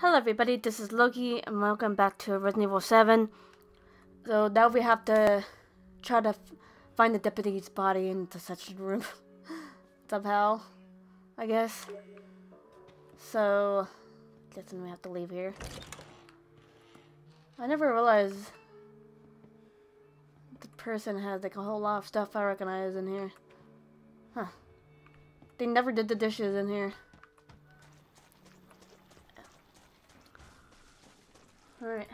Hello everybody, this is Loki and welcome back to Resident Evil 7. So now we have to try to find the deputy's body in the dissection room. Somehow, I guess. So, guessing we have to leave here. I never realized the person has like a whole lot of stuff I recognize in here. Huh. They never did the dishes in here. Alright.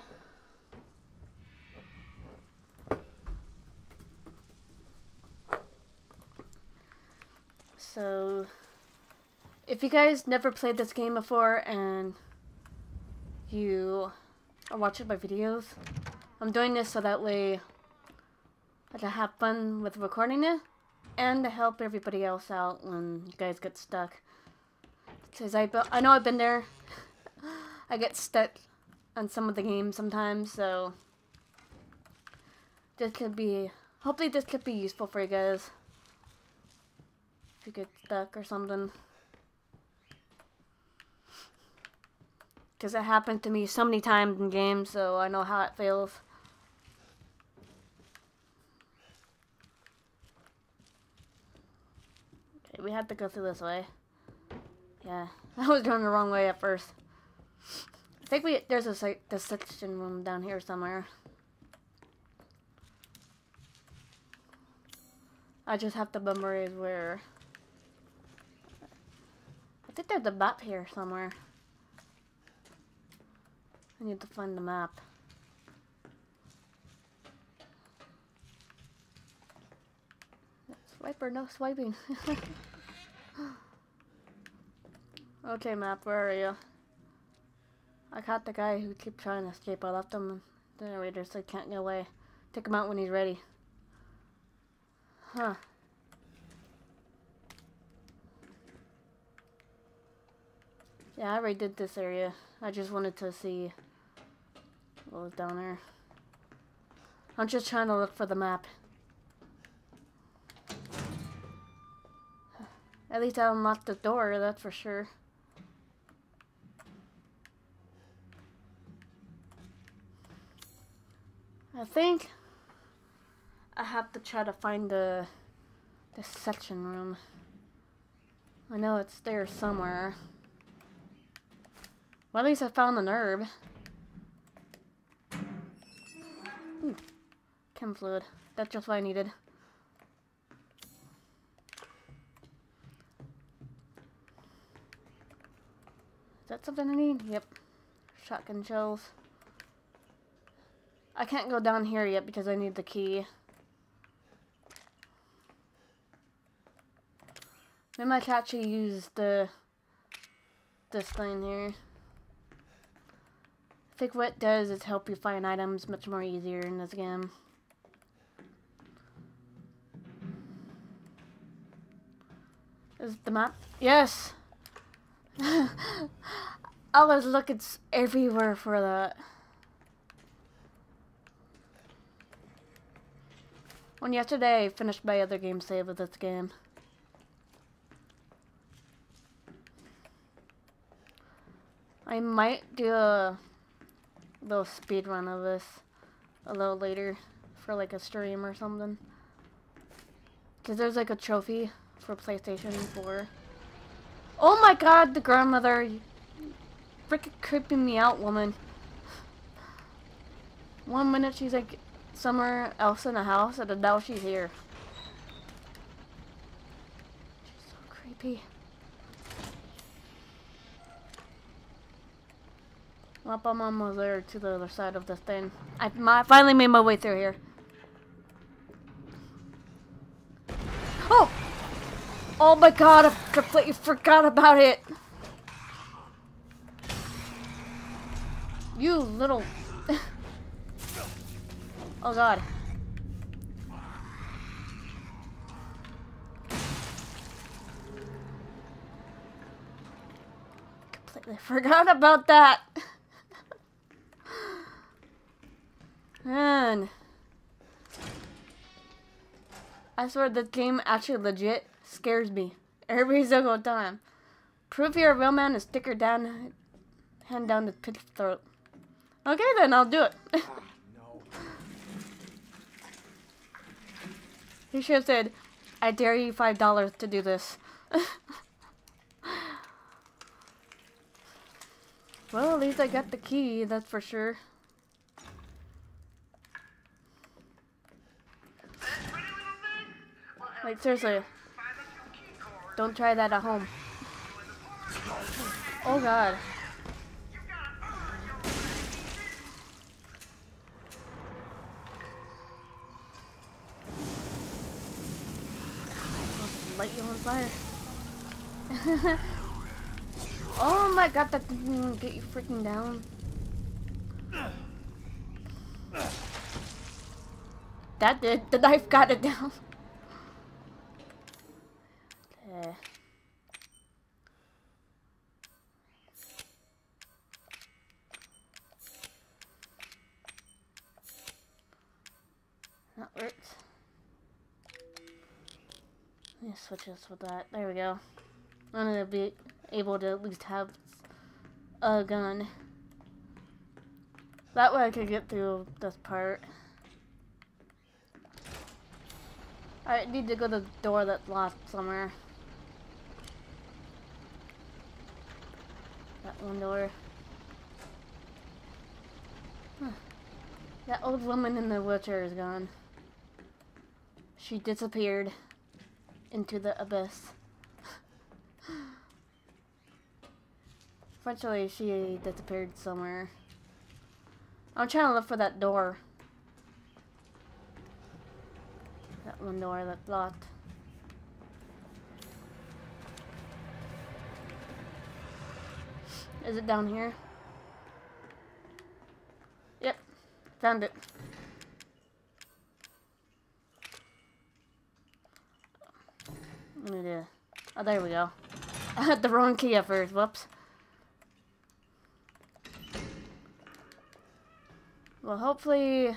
So, if you guys never played this game before and you are watching my videos, I'm doing this so that way I can have fun with recording it and to help everybody else out when you guys get stuck. Because I, I know I've been there. I get stuck on some of the games sometimes, so this could be, hopefully this could be useful for you guys. If you get stuck or something. Because it happened to me so many times in games, so I know how it feels. Okay, we have to go through this way. Yeah, I was going the wrong way at first. I think we there's a like the dissection room down here somewhere. I just have to memorize where. I think there's a map here somewhere. I need to find the map. Swiper, no swiping. okay, map, where are you? I caught the guy who kept trying to escape. I left him in the narrator so he can't get away. Take him out when he's ready. Huh. Yeah, I already did this area. I just wanted to see what was down there. I'm just trying to look for the map. At least I unlocked the door, that's for sure. I think I have to try to find the the dissection room. I know it's there somewhere. Well, at least I found the nerve. Ooh, chem fluid. That's just what I needed. Is that something I need? Yep. Shotgun shells. I can't go down here yet because I need the key. Maybe I can actually use the this thing here. I think what it does is help you find items much more easier in this game. Is the map? Yes! I was looking everywhere for that. When yesterday I finished my other game save of this game. I might do a little speed run of this a little later for like a stream or something. Cause there's like a trophy for PlayStation 4. Oh my god, the grandmother! Freaking creeping me out, woman. One minute she's like somewhere else in the house, and now she's here. She's so creepy. Well, I'm there to the other side of the thing. I finally made my way through here. Oh! Oh my god, I completely forgot about it! You little... Oh god. Completely forgot about that. Man. I swear the game actually legit scares me every single time. Prove you're a real man and stick your down hand down the pit's throat. Okay, then I'll do it. No. He should have said, I dare you five dollars to do this. well, at least I got the key, that's for sure. Like, seriously, don't try that at home. Oh god. Light you on fire. oh my god, that didn't get you freaking down. That did. The knife got it down. Okay. Let me switch this with that. There we go. I'm gonna be able to at least have a gun. That way I could get through this part. I need to go to the door that's locked somewhere. That one door. Huh. That old woman in the wheelchair is gone. She disappeared into the abyss. Eventually, she disappeared somewhere. I'm trying to look for that door. That one door that's locked. Is it down here? Yep, found it. Need. Oh, there we go. I had the wrong key at first. Whoops. Well, hopefully,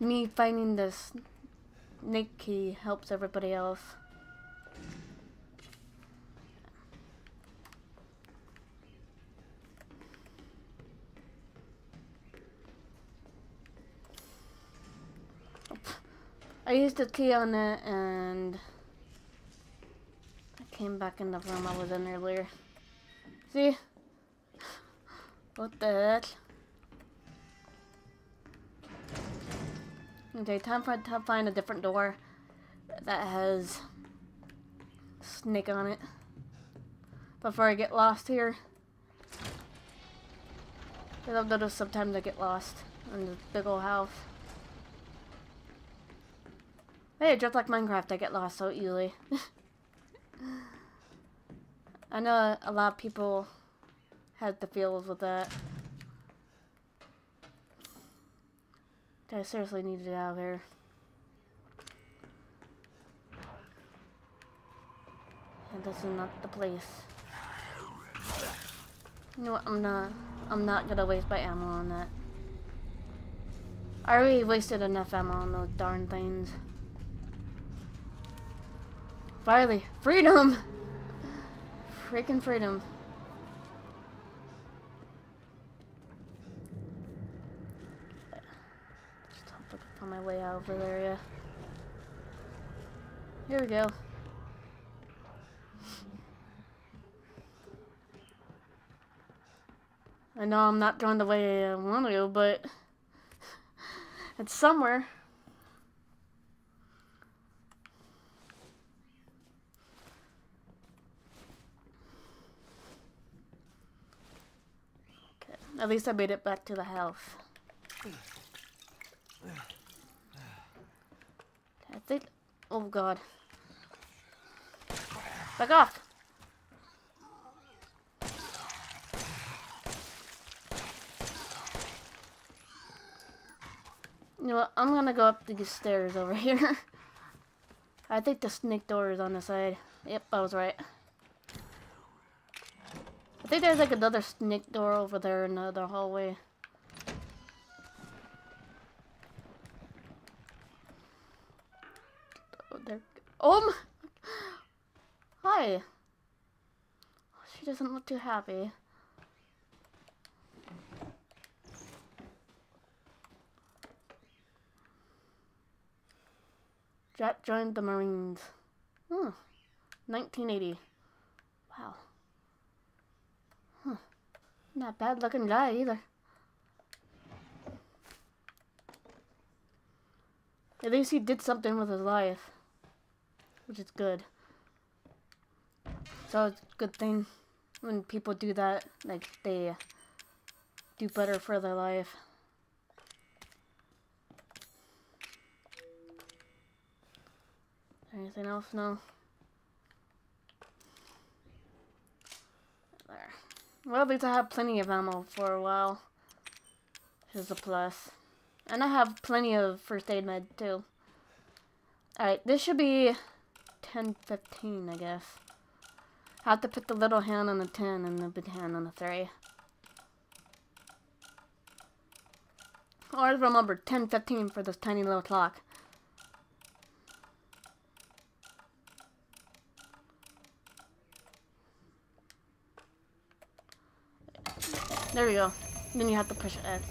me finding this snake key helps everybody else. I used the key on it and came back in the room I was in earlier. See? What the heck? Okay, time for to find a different door that has snake on it. Before I get lost here. Because I've noticed sometimes I get lost in this big old house. Hey, just like Minecraft, I get lost so easily. I know a lot of people had the feels with that. I seriously need to get out of here. And this is not the place. You know what, I'm not, I'm not gonna waste my ammo on that. I already wasted enough ammo on those darn things. Finally, freedom! Freaking freedom. Just hope my way out over there, yeah. Here we go. I know I'm not going the way I want to, but it's somewhere. Okay, at least I made it back to the house. I think. Oh god. Back off! You know what? I'm gonna go up these stairs over here. I think the snake door is on the side. Yep, I was right think there's like another snake door over there in another hallway. Oh, there. Oh my. Um, hi. She doesn't look too happy. Jack joined the Marines. Hmm. 1980. Wow. Not bad looking guy either. At least he did something with his life. Which is good. So it's a good thing when people do that. Like, they do better for their life. Anything else? No. There. Well, at least I have plenty of ammo for a while. Which is a plus. And I have plenty of first aid med, too. Alright, this should be 10-15, I guess. I have to put the little hand on the 10 and the big hand on the 3. Always remember, 10-15 for this tiny little clock. There we go. Then you have to push X.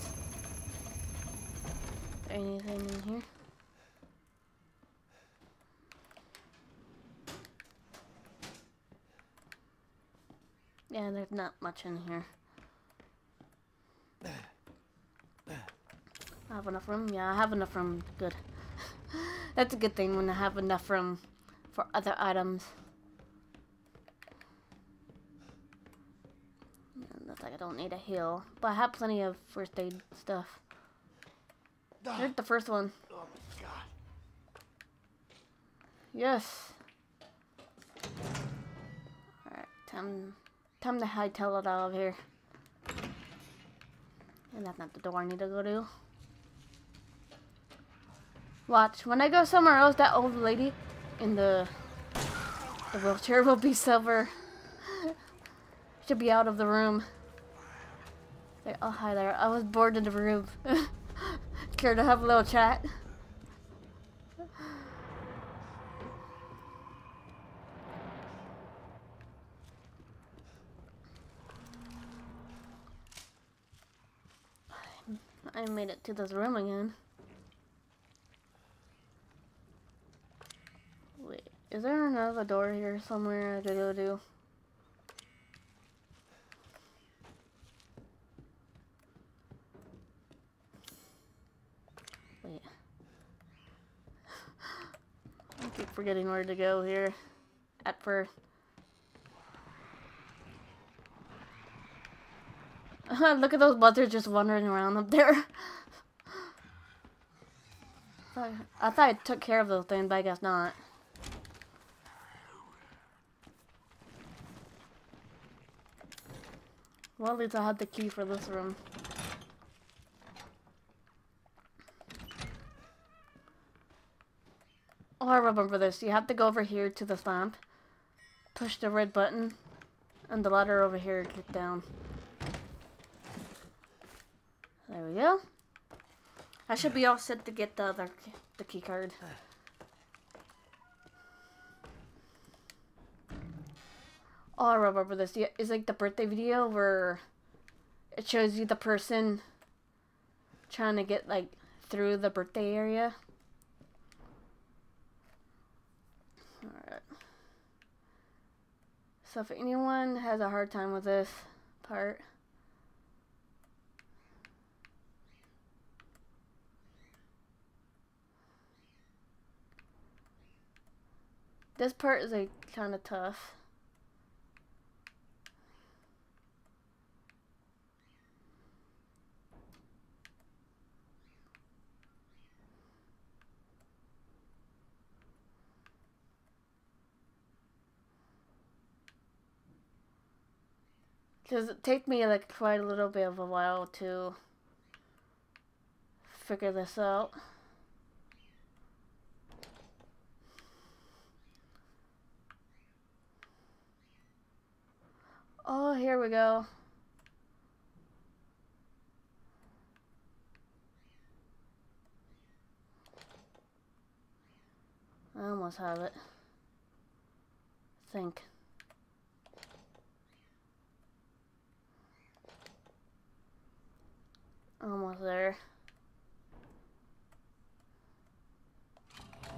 Anything in here? Yeah, there's not much in here. I have enough room? Yeah, I have enough room. Good. That's a good thing when I have enough room for other items. Like I don't need a heal. But I have plenty of first aid stuff. Here's the first one. Oh my god. Yes. Alright, time, time to hightail it out of here. And that's not the door I need to go to. Watch, when I go somewhere else, that old lady in the, the wheelchair will be silver. Should be out of the room. Like, oh, hi there. I was bored in the room. Care to have a little chat? I made it to this room again. Wait, is there another door here somewhere I could go to? Wait. I keep forgetting where to go here. At first. Look at those buzzards just wandering around up there. I thought I took care of those things, but I guess not. Well, at least I had the key for this room. Oh, I remember this. You have to go over here to the lamp, push the red button, and the ladder over here get down. There we go. I should be all set to get the other the key card. Oh, I remember this. It's like the birthday video where it shows you the person trying to get like through the birthday area. So if anyone has a hard time with this part, This part is like kind of tough. It take me like quite a little bit of a while to figure this out? Oh, here we go. I almost have it. I think. Almost there.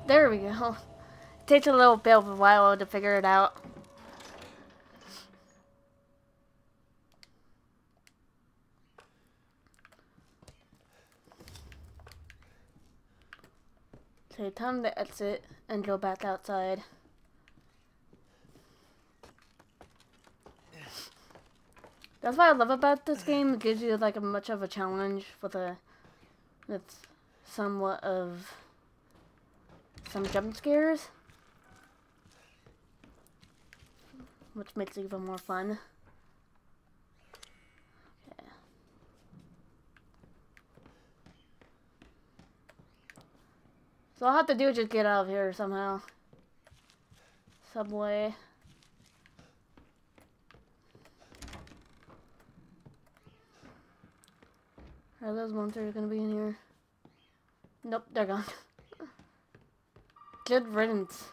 There we go. Takes a little bit of a while to figure it out. Okay, time to exit and go back outside. That's what I love about this game. It gives you like a much of a challenge with a with somewhat of some jump scares. Which makes it even more fun. Okay. So I'll have to do is just get out of here somehow. Subway. Are those monsters gonna be in here? Nope, they're gone. Good riddance.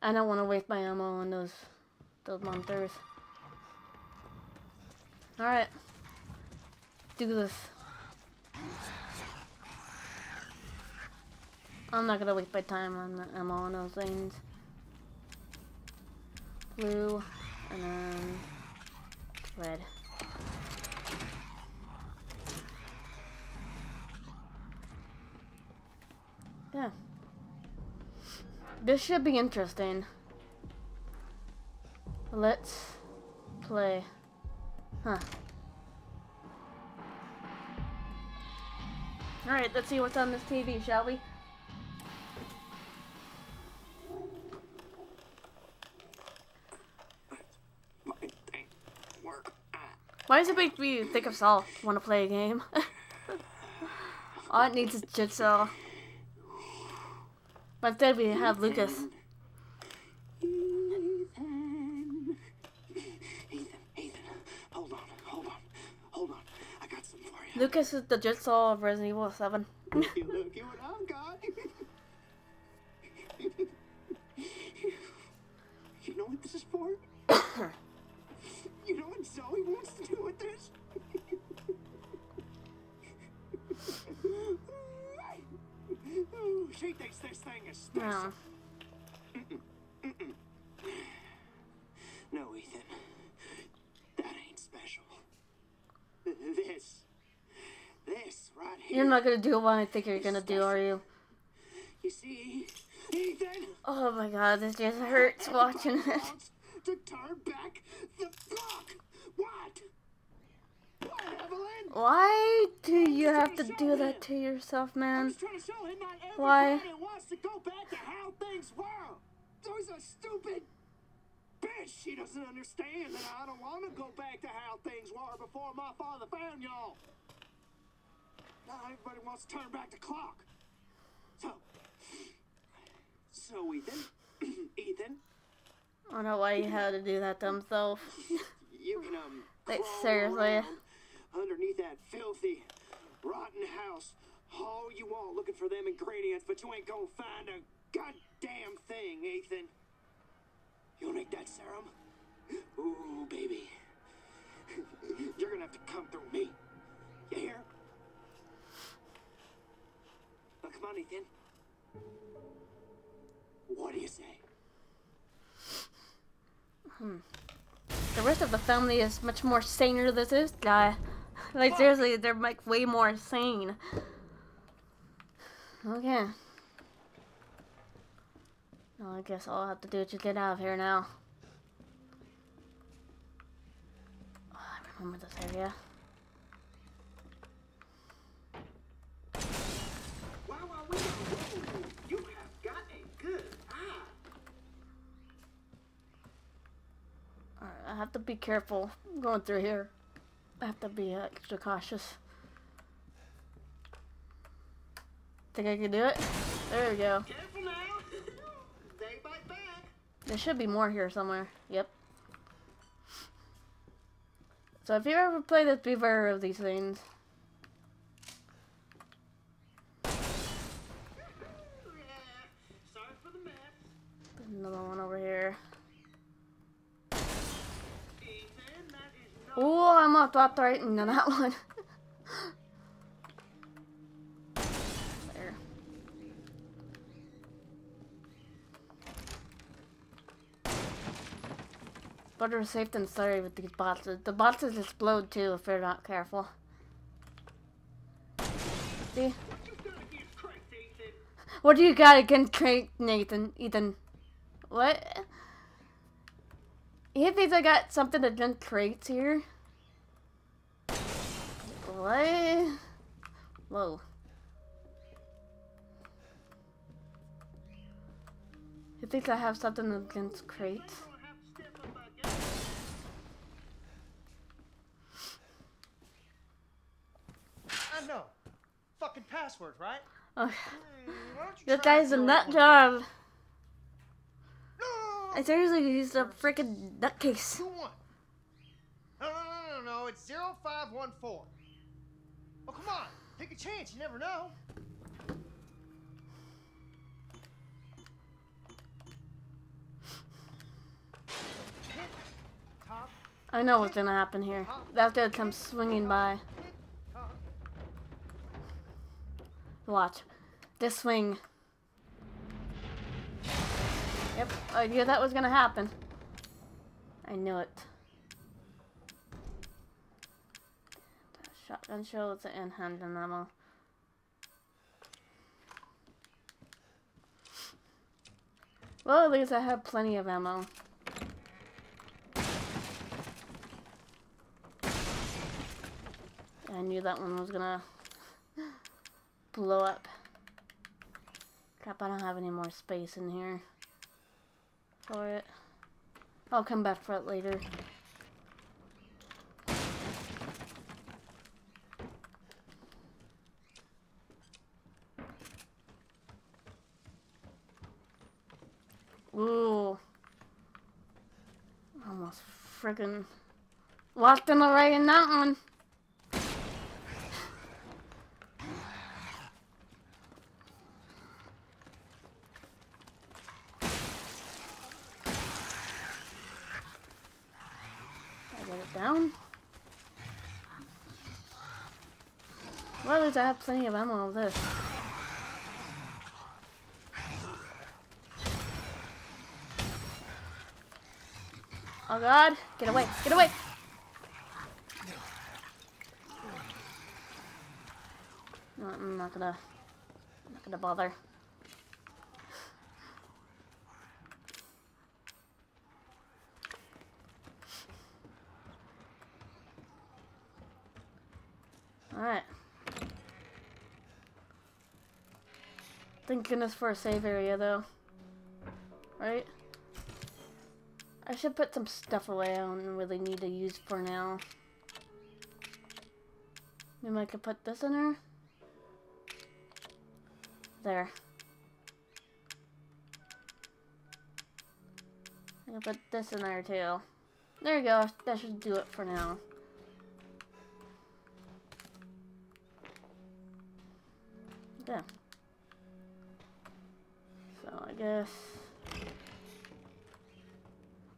I don't want to waste my ammo on those those monsters. Alright. Do this. I'm not gonna waste my time on the ammo on those things. Blue and then red. Yeah. This should be interesting. Let's play. Huh. Alright, let's see what's on this TV, shall we? Why does it make me think of Saw want to play a game? All it needs is Jigsaw. But instead we have Lucas. Ethan. Ethan, Ethan, hold on, hold on, hold on. I got some for you. Lucas is the Jigsaw of Resident Evil 7. Looky, looky what I've got. you know what this is for? she thinks this thing is special. No. No, Ethan. That ain't special. This. This right here. You're not gonna do what I think you're gonna do, are you? You see, Ethan. Oh my god, this just hurts watching it. To turn back the clock. What? Evelyn? Why do you have to do that to yourself, man? to show him not Why? wants to go back to how things were. There's a stupid bitch. She doesn't understand that I don't want to go back to how things were before my father found y'all. Not everybody wants to turn back the clock. So, so Ethan, Ethan, I don't know why he had to do that to himself. you can um Like, seriously? around underneath that filthy, rotten house all you want looking for them ingredients, but you ain't gonna find a goddamn thing, Ethan. You'll need that serum. Ooh, baby. You're gonna have to come through me. You hear? Now come on, Ethan. What do you say? Hmm. The rest of the family is much more saner than this guy. Like seriously, they're like way more sane. Okay. Well, I guess all I have to do is just get out of here now. Oh, I remember this area. You have. Alright, I have to be careful going through here. I have to be uh, extra cautious. Think I can do it? There we go. Careful now. they bite back. There should be more here somewhere. Yep. So if you ever play this, be aware of these things. Yeah. Sorry for the mess. Another one over here. Oh, I'm not that threatened on that one. there. Better safe than sorry with these boxes. The boxes explode too if you're not careful. See? What do you got against Nathan? Ethan? What? He thinks I got something against crates here? What? Whoa. He thinks I have something against crates? I know. Fucking password, right? Oh, you this guy's a nut job. No, I seriously used a freaking nutcase. No, no, no, no, no. It's zero five one four. Oh, come on. Take a chance. You never know. I know what's gonna happen here. That's gonna come swinging by. Watch. This swing. Yep, I knew that was gonna happen. I knew it. Shotgun shells and handgun ammo. Well, at least I have plenty of ammo. I knew that one was gonna blow up. Crap, I don't have any more space in here for it. I'll come back for it later. Ooh. Almost friggin' walked in the right in that one. I get it down. I have plenty of ammo of this. Oh god, get away, get away! No, I'm not gonna, I'm not gonna bother. Alright. Thank goodness for a save area though. Right? I should put some stuff away I don't really need to use for now. Maybe I could put this in there. There. I can put this in there too. There you go. That should do it for now.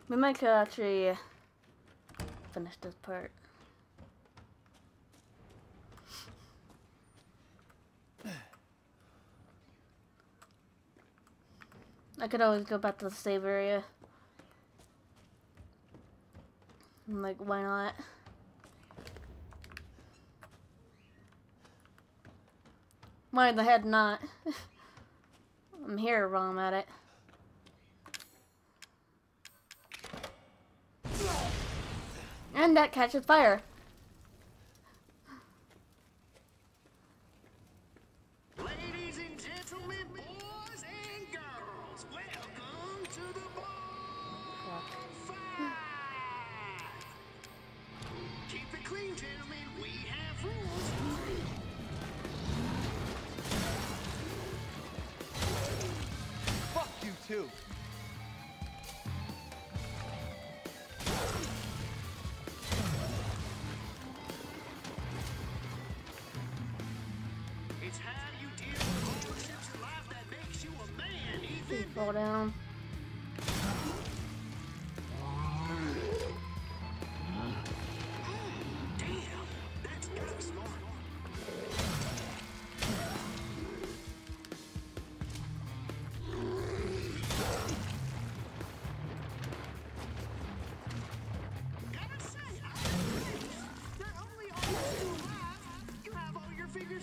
We might actually finish this part. I could always go back to the save area. I'm like, why not? Why the heck not? I'm here while I'm at it. And that catches fire.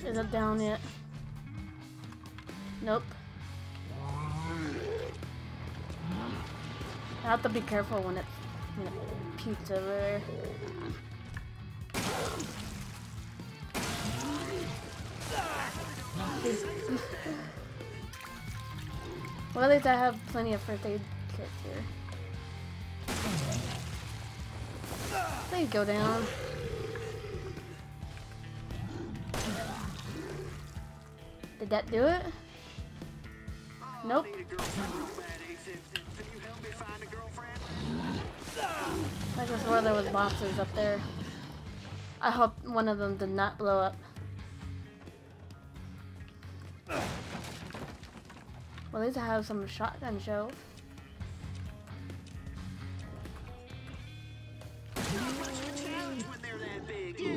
Is it down yet? Nope. I have to be careful when it, when it pukes over well, at least I have plenty of first aid kits here. Please go down. Did that do it? Nope. I just swore there was boxes up there. I hope one of them did not blow up. Well, at least I have some shotgun shells.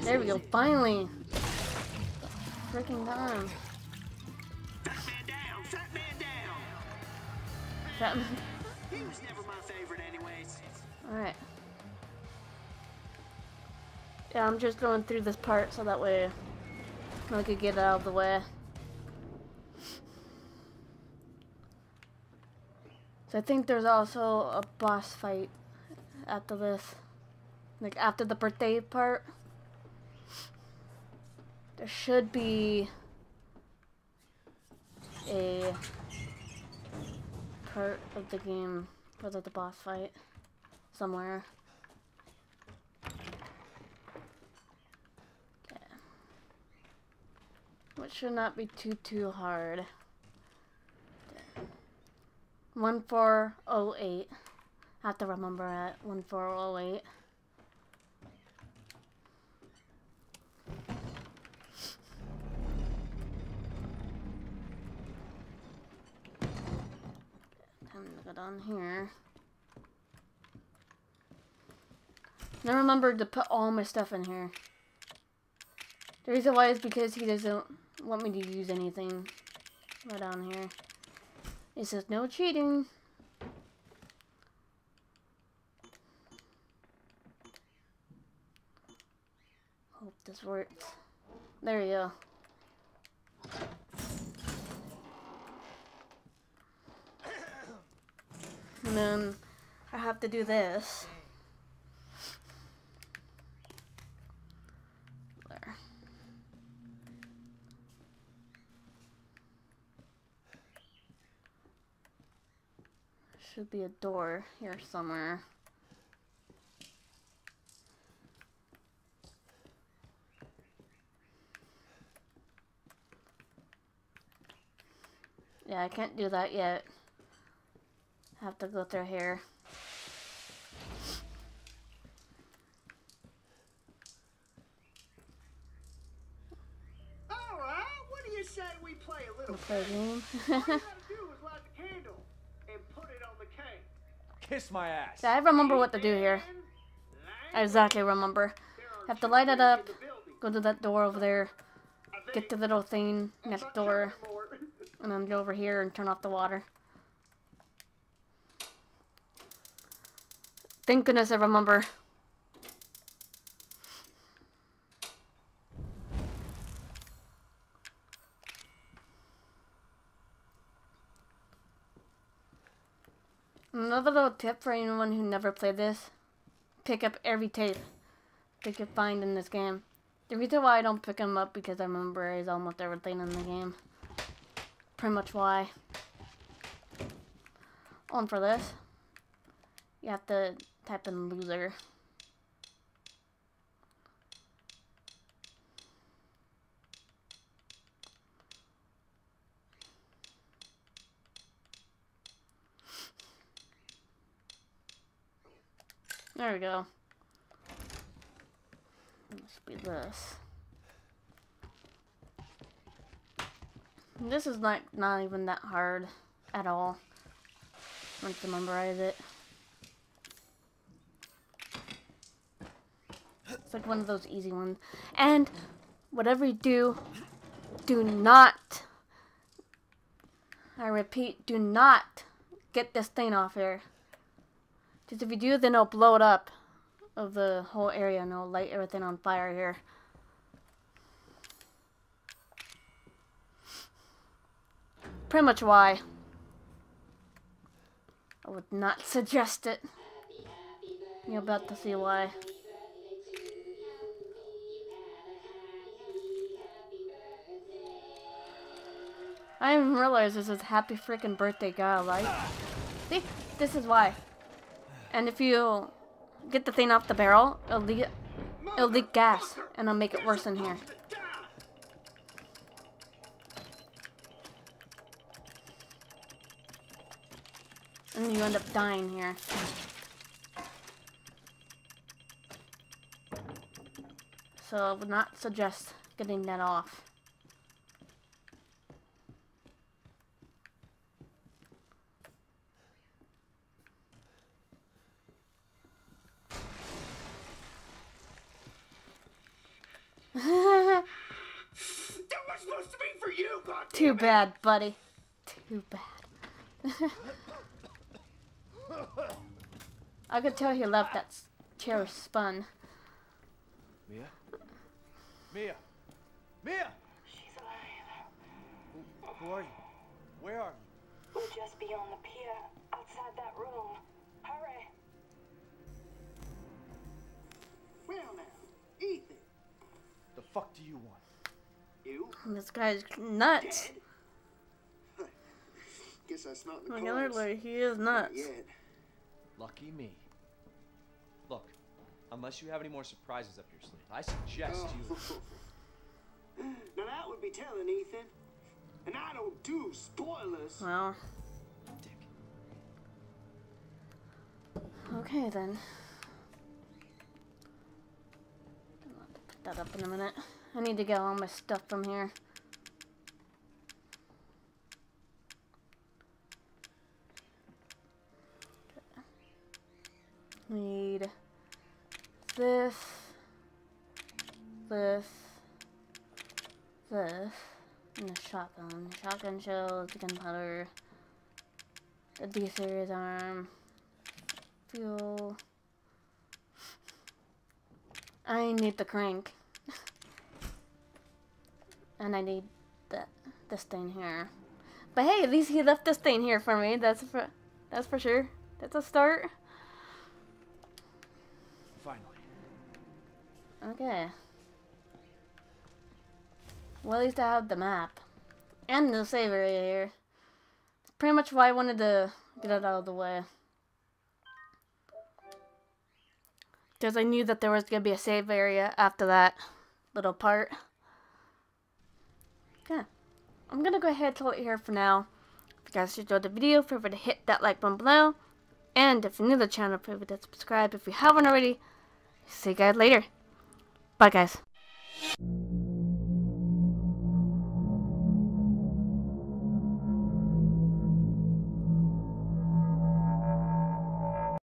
There we go, finally! Freaking time. Fat man down, fat man down. Batman. He was never my favorite anyways. Alright. Yeah, I'm just going through this part so that way I could get out of the way. So I think there's also a boss fight after this. Like after the birthday part. There should be a part of the game for the, the boss fight somewhere. Okay. Which should not be too too hard. One four oh eight. I have to remember at oh eight. Time to go down here. Then remember to put all my stuff in here. The reason why is because he doesn't want me to use anything right down here. It says no cheating. Hope this works. There you go. And then I have to do this. There. Should be a door here somewhere. Yeah, I can't do that yet. Have to go through here. All right, what do you say we play a little? Play game. All you gotta do is light the candle and put it on the cake. Kiss my ass. yeah, I remember what to do here. I exactly remember. Have to light it up, go to that door over there, get the little thing next door, and then go over here and turn off the water. Thank goodness I remember. Another little tip for anyone who never played this. Pick up every tape they could find in this game. The reason why I don't pick them up because I remember is almost everything in the game. Pretty much why. On for this. You have to type in loser. There we go. Must be this. This is not not even that hard at all. Once to memorize it. It's like one of those easy ones. And whatever you do, do not I repeat, do not get this thing off here. Because if you do, then it'll blow it up of the whole area and it'll light everything on fire here. pretty much why. I would not suggest it. You're about to see why. I didn't realize this is happy freaking birthday guy, like. See? This is why. And if you get the thing off the barrel, it'll leak, it'll leak gas, and it'll make it worse in here. And you end up dying here. So I would not suggest getting that off. That was supposed to be for you, God. Too bad, buddy. Too bad. I could tell he left that s- chair spun. Mia? Mia? Mia! She's alive. Who, who are you? Where are you? We're just beyond the pier, outside that room. Hurry. Well now, Ethan. The fuck do you want? You? This guy's nuts. Guess that's not the Like, cards. he is Not nuts. yet. Lucky me. Look, unless you have any more surprises up your sleeve, I suggest you. Oh. now that would be telling, Ethan. And I don't do spoilers. Well, Dick. okay then. I'll have to put that up in a minute. I need to get all my stuff from here. Need this, this, this, and a shotgun. Shotgun shells, gunpowder, a D series arm, fuel. I need the crank. and I need that this thing here. But hey, at least he left this thing here for me. That's for that's for sure. That's a start. Okay. Well, at least I have the map. And the save area here. It's pretty much why I wanted to get it out of the way. Because I knew that there was going to be a save area after that little part. Okay. I'm going to go ahead and call it here for now. If you guys enjoyed the video, feel free to hit that like button below. And if you're new to the channel, feel free to subscribe if you haven't already. See you guys later. Bye, guys.